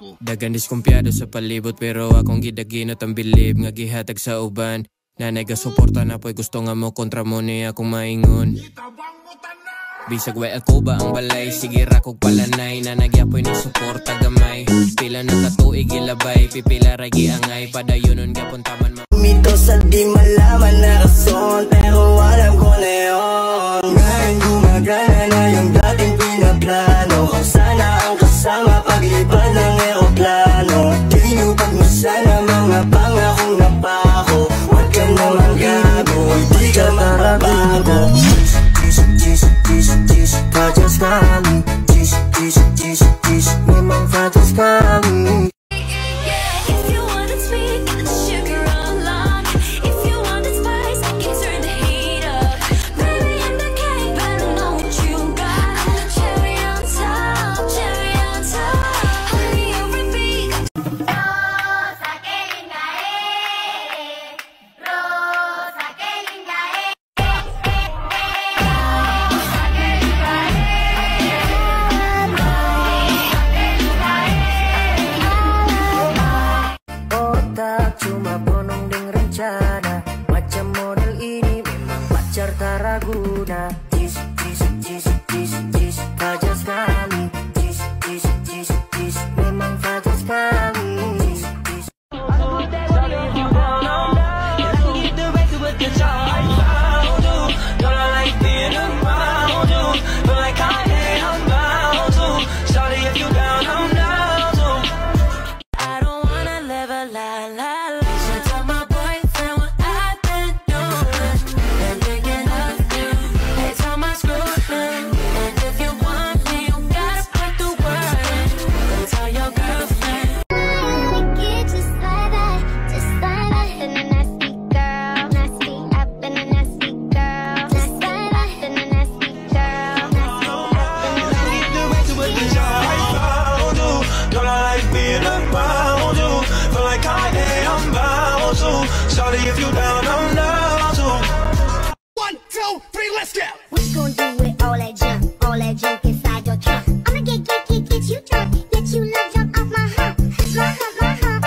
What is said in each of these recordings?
Dagan diskumpiyado sa palibot pero akong gidaginot ang bilib nga gihatag sa uban. Nanay ga suporta na po'y gusto nga mo kontra mo ni akong maingon. Bisag way ako ba ang balay? Sige ra kog palanay. Na nagyapoy ni suporta gamay. Pila na katuig ilabay Pipila ra giangay. Padayonon gapon taman ma Mito sa di malaman na rason Pero alam ko na yon Ngayon gumagana na yung dating pinaplano Kung sana ang kasama Paglipad ng raguna Jis, jis, jis, jis, jis, tajam sekali. One two three, being around you. Feel like I am bound to. Sorry if you down, I'm down to. One, two, three, let's go! We gon' do it all that junk? all that junk inside your trunk. I'ma get, get, get, get you drunk Get you love, jump off my hump, my hump, my hump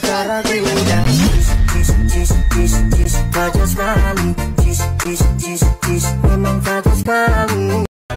Cara de una, kiss, kiss, kiss, kiss, vayas mami, kiss, kiss, kiss.